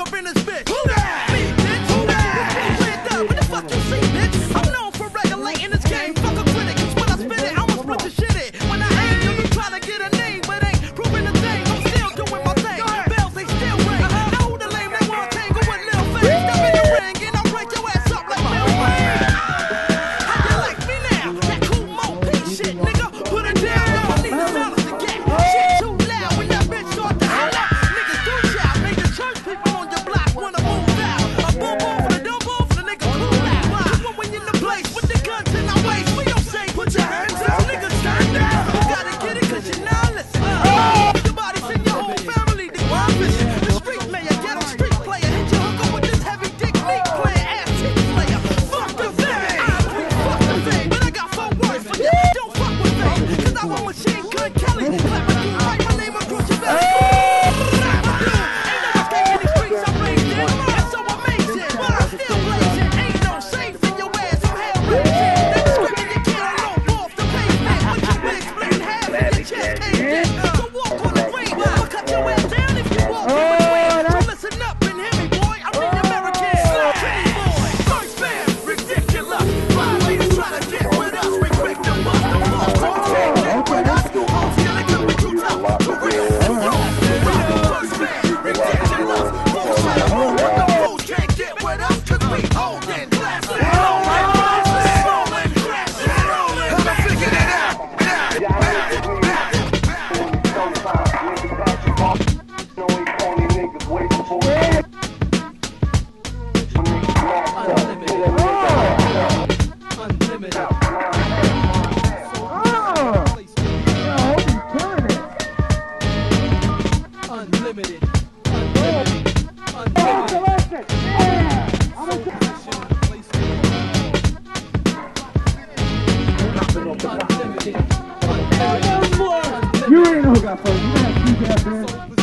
up in this bitch. Who that? niggas waiting for me. Unlimited. Unlimited. Unlimited. Unlimited. You ain't know got fucked. You got to keep man.